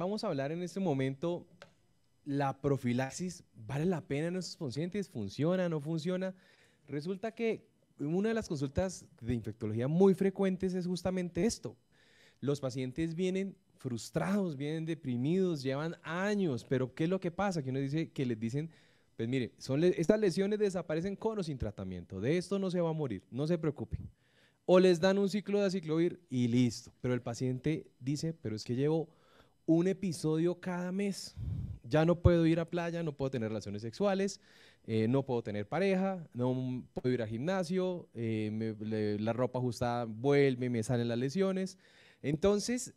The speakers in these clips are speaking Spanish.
vamos a hablar en este momento, la profilaxis vale la pena en nuestros pacientes, funciona, no funciona. Resulta que una de las consultas de infectología muy frecuentes es justamente esto. Los pacientes vienen frustrados, vienen deprimidos, llevan años, pero ¿qué es lo que pasa? Que uno dice que les dicen, pues mire, son estas lesiones desaparecen con o sin tratamiento, de esto no se va a morir, no se preocupe. O les dan un ciclo de aciclovir y listo, pero el paciente dice, pero es que llevo un episodio cada mes, ya no puedo ir a playa, no puedo tener relaciones sexuales, eh, no puedo tener pareja, no puedo ir al gimnasio, eh, la ropa ajustada vuelve, me salen las lesiones. Entonces,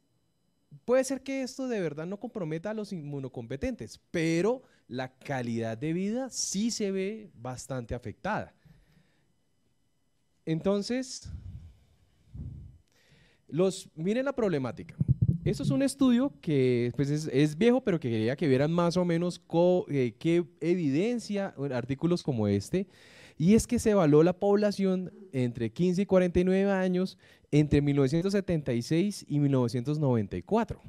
puede ser que esto de verdad no comprometa a los inmunocompetentes, pero la calidad de vida sí se ve bastante afectada. Entonces, los, miren la problemática. Esto es un estudio que pues es, viejo, pero que quería que vieran más o menos eh, qué evidencia artículos como este. Y es que se evaluó la población entre 15 y 49 años entre 1976 y 1994.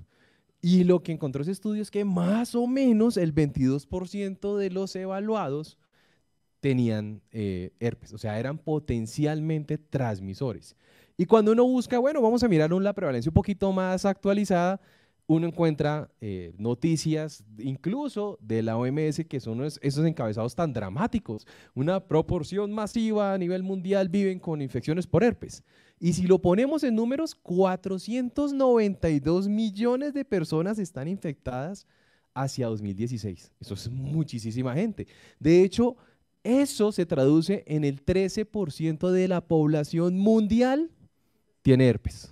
Y lo que encontró ese estudio es que más o menos el 22% de los evaluados tenían eh, herpes, o sea, eran potencialmente transmisores. Y cuando uno busca, bueno, vamos a mirar la prevalencia un poquito más actualizada, uno encuentra eh, noticias incluso de la OMS que son esos encabezados tan dramáticos. Una proporción masiva a nivel mundial viven con infecciones por herpes. Y si lo ponemos en números, 492 millones de personas están infectadas hacia 2016. Eso es muchísima gente. De hecho, eso se traduce en el 13% de la población mundial tiene herpes.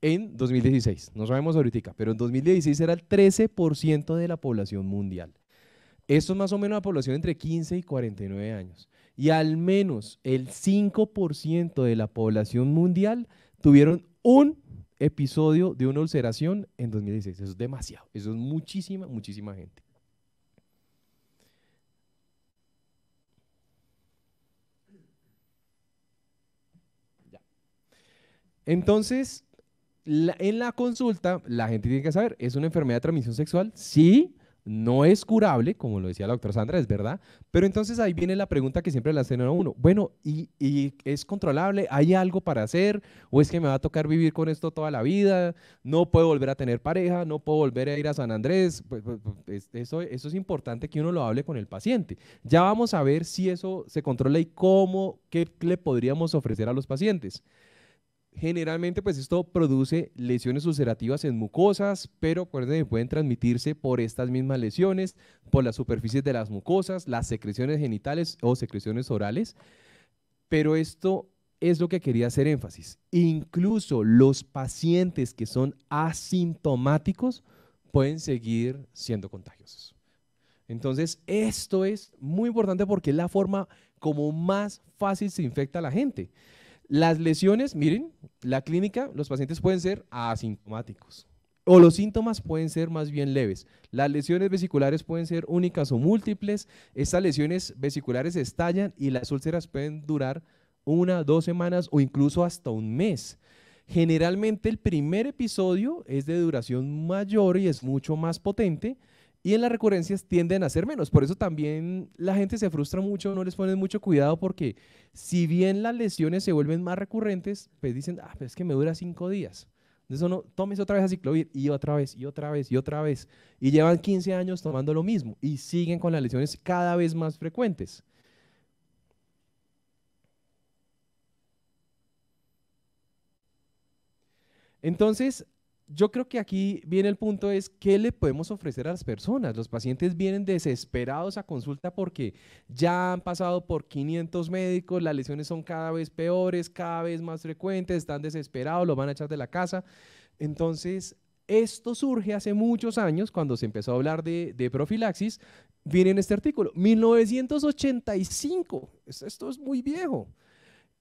En 2016, no sabemos ahorita, pero en 2016 era el 13% de la población mundial. Esto es más o menos la población entre 15 y 49 años. Y al menos el 5% de la población mundial tuvieron un episodio de una ulceración en 2016. Eso es demasiado. Eso es muchísima, muchísima gente. Entonces, en la consulta, la gente tiene que saber, ¿es una enfermedad de transmisión sexual? Sí, no es curable, como lo decía la doctora Sandra, es verdad, pero entonces ahí viene la pregunta que siempre le hacen a uno, bueno, ¿y, es controlable? ¿Hay algo para hacer? ¿O es que me va a tocar vivir con esto toda la vida? ¿No puedo volver a tener pareja? ¿No puedo volver a ir a San Andrés? Pues, pues, pues eso, eso es importante que uno lo hable con el paciente. Ya vamos a ver si eso se controla y cómo, qué le podríamos ofrecer a los pacientes. Generalmente, pues esto produce lesiones ulcerativas en mucosas, pero pueden transmitirse por estas mismas lesiones, por las superficies de las mucosas, las secreciones genitales o secreciones orales. Pero esto es lo que quería hacer énfasis. Incluso los pacientes que son asintomáticos pueden seguir siendo contagiosos. Entonces, esto es muy importante porque es la forma como más fácil se infecta a la gente. Las lesiones, miren, la clínica, los pacientes pueden ser asintomáticos o los síntomas pueden ser más bien leves. Las lesiones vesiculares pueden ser únicas o múltiples. Estas lesiones vesiculares estallan y las úlceras pueden durar una, dos semanas o incluso hasta un mes. Generalmente el primer episodio es de duración mayor y es mucho más potente y en las recurrencias tienden a ser menos. Por eso también la gente se frustra mucho, no les ponen mucho cuidado porque si bien las lesiones se vuelven más recurrentes, pues dicen, ah, pues es que me dura cinco días. Eso no, tomes otra vez a ciclovir y otra vez y otra vez y otra vez. Y llevan 15 años tomando lo mismo y siguen con las lesiones cada vez más frecuentes. Entonces, yo creo que aquí viene el punto es qué le podemos ofrecer a las personas. Los pacientes vienen desesperados a consulta porque ya han pasado por 500 médicos, las lesiones son cada vez peores, cada vez más frecuentes, están desesperados, lo van a echar de la casa. Entonces, esto surge hace muchos años cuando se empezó a hablar de, profilaxis. Viene en este artículo, 1985. Esto es muy viejo.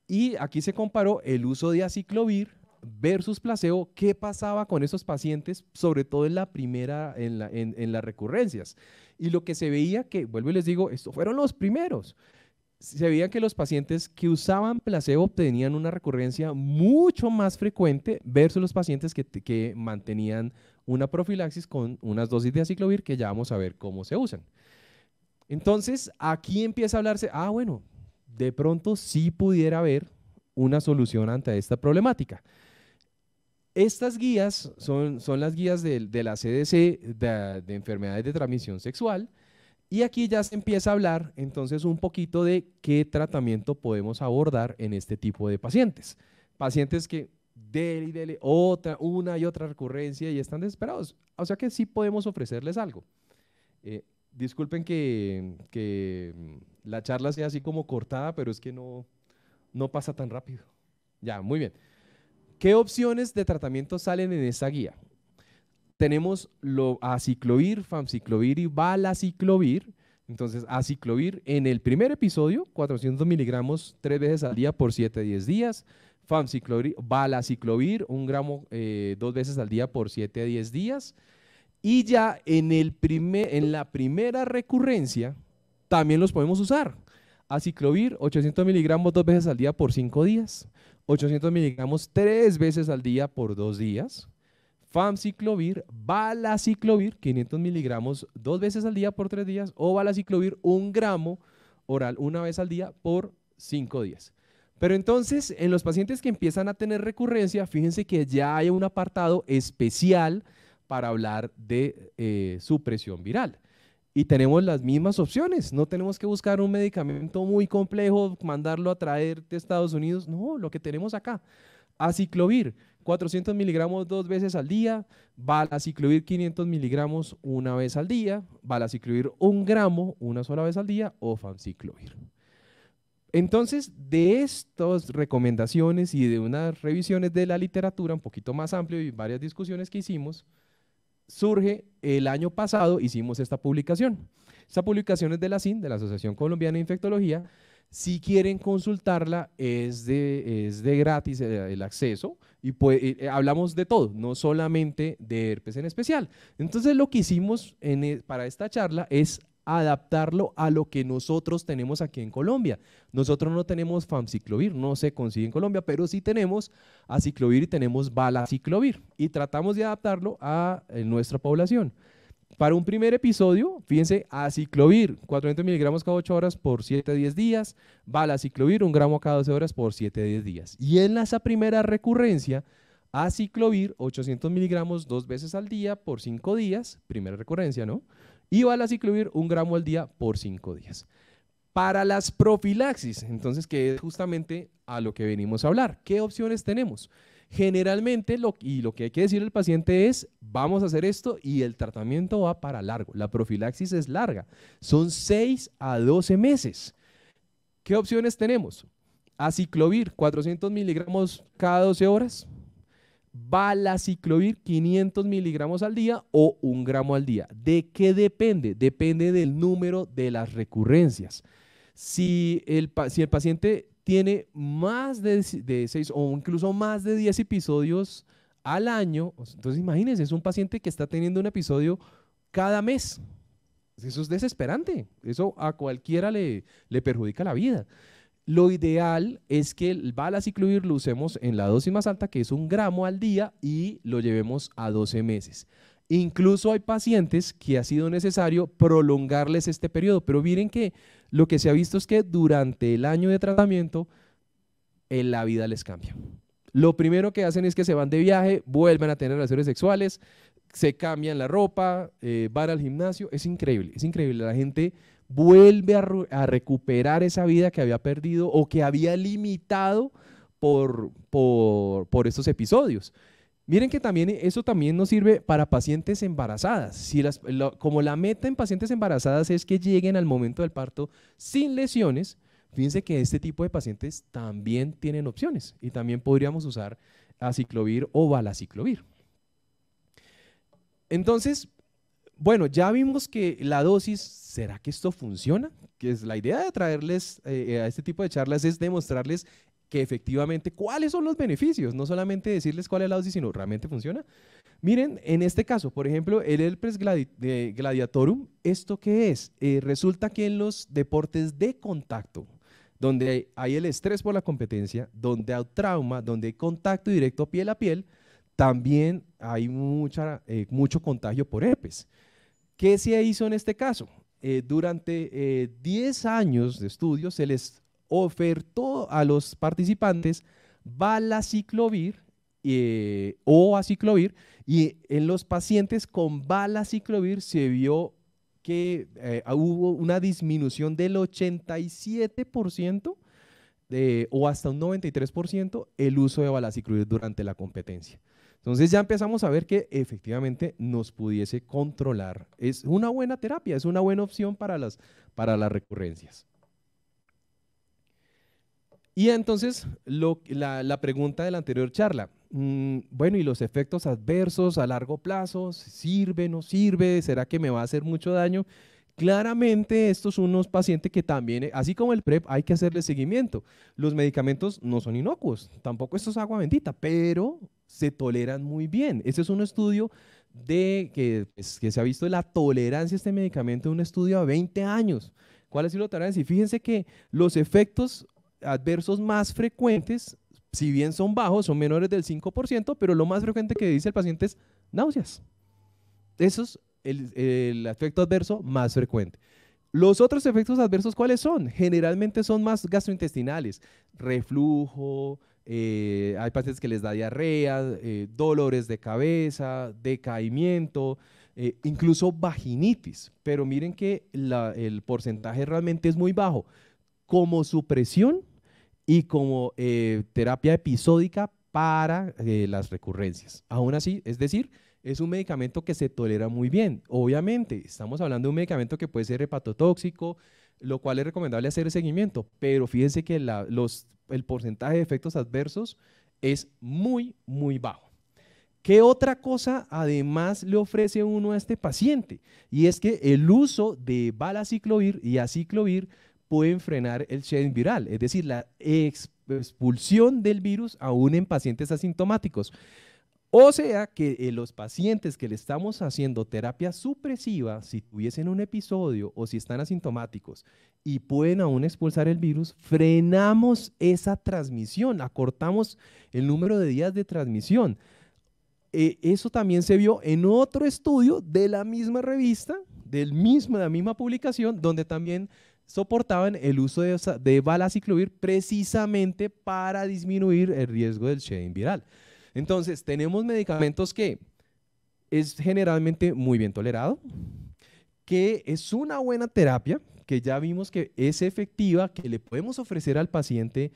Y aquí se comparó el uso de aciclovir versus placebo, ¿qué pasaba con esos pacientes, sobre todo en la primera, en, en, las recurrencias? Y lo que se veía que, vuelvo y les digo, estos fueron los primeros. se veía que los pacientes que usaban placebo tenían una recurrencia mucho más frecuente versus los pacientes que, que mantenían una profilaxis con unas dosis de aciclovir que ya vamos a ver cómo se usan. Entonces, aquí empieza a hablarse, ah, bueno, de pronto sí pudiera haber una solución ante esta problemática. Estas guías son, son las guías de, la CDC de, de, enfermedades de transmisión sexual y aquí ya se empieza a hablar entonces un poquito de qué tratamiento podemos abordar en este tipo de pacientes. Pacientes que dele y dele otra, una y otra recurrencia y están desesperados. O sea que sí podemos ofrecerles algo. Eh, disculpen que, que la charla sea así como cortada, pero es que no, no pasa tan rápido. Ya, muy bien. ¿Qué opciones de tratamiento salen en esta guía? Tenemos lo aciclovir, famciclovir y balaciclovir. Entonces, aciclovir en el primer episodio, 400 miligramos tres veces al día por 7 a 10 días. Famciclovir, balaciclovir, un gramo eh, dos veces al día por 7 a 10 días. Y ya en, el primer, en la primera recurrencia, también los podemos usar. Aciclovir, 800 miligramos dos veces al día por 5 días. 800 miligramos tres veces al día por dos días. Famciclovir, balaciclovir, 500 miligramos dos veces al día por tres días. O balaciclovir, un gramo oral una vez al día por cinco días. Pero entonces, en los pacientes que empiezan a tener recurrencia, fíjense que ya hay un apartado especial para hablar de eh, supresión viral y tenemos las mismas opciones. No tenemos que buscar un medicamento muy complejo, mandarlo a traer de Estados Unidos. No, lo que tenemos acá. Aciclovir, 400 miligramos dos veces al día. Balaciclovir, 500 miligramos una vez al día. Balaciclovir, un gramo una sola vez al día. O famciclovir. Entonces, de estas recomendaciones y de unas revisiones de la literatura un poquito más amplio y varias discusiones que hicimos, surge el año pasado, hicimos esta publicación. Esta publicación es de la CIN, de la Asociación Colombiana de Infectología. Si quieren consultarla, es de, es de gratis el, acceso y pues, hablamos de todo, no solamente de herpes en especial. Entonces, lo que hicimos e, para esta charla es adaptarlo a lo que nosotros tenemos aquí en Colombia. Nosotros no tenemos famciclovir, no se consigue en Colombia, pero sí tenemos aciclovir y tenemos balaciclovir y tratamos de adaptarlo a nuestra población. Para un primer episodio, fíjense, aciclovir, 400 miligramos cada 8 horas por 7 a 10 días, balaciclovir, un gramo cada 12 horas por 7 a 10 días. Y en esa primera recurrencia, aciclovir, 800 miligramos dos veces al día por 5 días, primera recurrencia, ¿no? Y balaciclovir un gramo al día por cinco días. Para las profilaxis, entonces, que es justamente a lo que venimos a hablar, ¿qué opciones tenemos? Generalmente, lo, y lo que hay que decir al paciente es, vamos a hacer esto y el tratamiento va para largo. La profilaxis es larga, son 6 a 12 meses. ¿Qué opciones tenemos? Aciclovir, 400 miligramos cada 12 horas, balaciclovir 500 miligramos al día o un gramo al día. ¿De qué depende? Depende del número de las recurrencias. Si el, paciente tiene más de, de 6 o incluso más de 10 episodios al año, entonces imagínense, es un paciente que está teniendo un episodio cada mes. Eso es desesperante. Eso a cualquiera le perjudica la vida. Lo ideal es que el balaciclovir lo usemos en la dosis más alta, que es un gramo al día, y lo llevemos a 12 meses. Incluso hay pacientes que ha sido necesario prolongarles este periodo, pero miren que lo que se ha visto es que durante el año de tratamiento, en la vida les cambia. Lo primero que hacen es que se van de viaje, vuelven a tener relaciones sexuales, se cambian la ropa, eh, van al gimnasio. Es increíble, es increíble. La gente vuelve a, recuperar esa vida que había perdido o que había limitado por, por, estos episodios. Miren que también eso también nos sirve para pacientes embarazadas. Si las, como la meta en pacientes embarazadas es que lleguen al momento del parto sin lesiones, fíjense que este tipo de pacientes también tienen opciones y también podríamos usar aciclovir o balaciclovir. Entonces, bueno, ya vimos que la dosis, ¿será que esto funciona? Que es la idea de traerles eh, a este tipo de charlas es demostrarles que efectivamente cuáles son los beneficios, no solamente decirles cuál es la dosis, sino realmente funciona. Miren, en este caso, por ejemplo, el Herpes gladiatorum, ¿esto qué es? Eh, resulta que en los deportes de contacto, donde hay el estrés por la competencia, donde hay trauma, donde hay contacto directo piel a piel, también hay mucha, eh, mucho contagio por herpes. ¿Qué se hizo en este caso? Eh, durante 10 años de estudio se les ofertó a los participantes balaciclovir o aciclovir y en los pacientes con balaciclovir se vio que eh, hubo una disminución del 87% o hasta un 93% el uso de balaciclovir durante la competencia. Entonces ya empezamos a ver que efectivamente nos pudiese controlar. Es una buena terapia, es una buena opción para las, para las recurrencias. Y entonces la, pregunta de la anterior charla, Mm, bueno, ¿y los efectos adversos a largo plazo? ¿Sirve, no sirve? ¿Será que me va a hacer mucho daño? Claramente estos son unos pacientes que también, así como el PrEP, hay que hacerle seguimiento. Los medicamentos no son inocuos, tampoco esto es agua bendita, pero se toleran muy bien. Ese es un estudio de que, pues, que se ha visto la tolerancia a este medicamento, un estudio a 20 años. ¿Cuál es la tolerancia? Y fíjense que los efectos adversos más frecuentes si bien son bajos, son menores del 5%, pero lo más frecuente que dice el paciente es náuseas. Eso es el, efecto adverso más frecuente. Los otros efectos adversos, ¿cuáles son? Generalmente son más gastrointestinales, reflujo, eh, hay pacientes que les da diarrea, eh, dolores de cabeza, decaimiento, eh, incluso vaginitis. Pero miren que el porcentaje realmente es muy bajo. Como supresión, y como terapia episódica para las recurrencias. Aún así, es decir, es un medicamento que se tolera muy bien. Obviamente, estamos hablando de un medicamento que puede ser hepatotóxico, lo cual es recomendable hacer el seguimiento, pero fíjense que los, el porcentaje de efectos adversos es muy, muy bajo. ¿Qué otra cosa además le ofrece uno a este paciente? Y es que el uso de balaciclovir y aciclovir pueden frenar el shedding viral, es decir, la expulsión del virus aún en pacientes asintomáticos. O sea que eh, los pacientes que le estamos haciendo terapia supresiva, si tuviesen un episodio o si están asintomáticos y pueden aún expulsar el virus, frenamos esa transmisión, acortamos el número de días de transmisión. Eh, eso también se vio en otro estudio de la misma revista, del mismo, de la misma publicación, donde también soportaban el uso de, de precisamente para disminuir el riesgo del shedding viral. Entonces, tenemos medicamentos que es generalmente muy bien tolerado, que es una buena terapia, que ya vimos que es efectiva, que le podemos ofrecer al paciente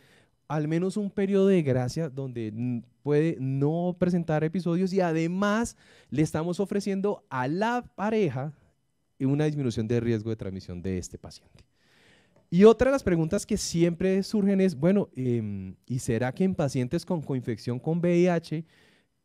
al menos un periodo de gracia donde puede no presentar episodios y además le estamos ofreciendo a la pareja una disminución de riesgo de transmisión de este paciente. Y otra de las preguntas que siempre surgen es, bueno, em, ¿y será que en pacientes con coinfección con VIH,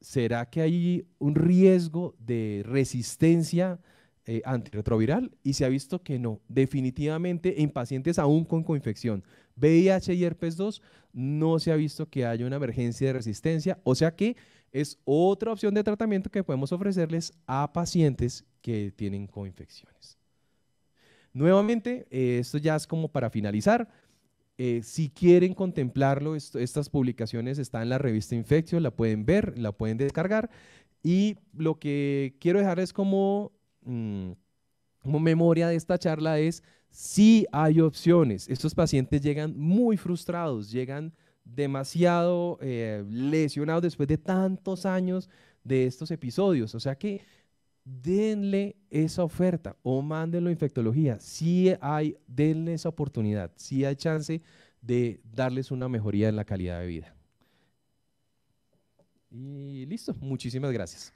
será que hay un riesgo de resistencia eh, antirretroviral? Y se ha visto que no. Definitivamente en pacientes aún con coinfección, VIH y herpes 2, no se ha visto que haya una emergencia de resistencia. O sea que es otra opción de tratamiento que podemos ofrecerles a pacientes que tienen coinfecciones. Nuevamente, eh, esto ya es como para finalizar. Eh, si quieren contemplarlo, estas publicaciones están en la revista Infección, la pueden ver, la pueden descargar. Y lo que quiero dejarles como, mm, como memoria de esta charla es, si hay opciones. Estos pacientes llegan muy frustrados, llegan demasiado eh, lesionados después de tantos años de estos episodios. O sea que denle esa oferta o mándenlo a infectología. Si hay, denle esa oportunidad, si hay chance de darles una mejoría en la calidad de vida. Y listo, muchísimas gracias.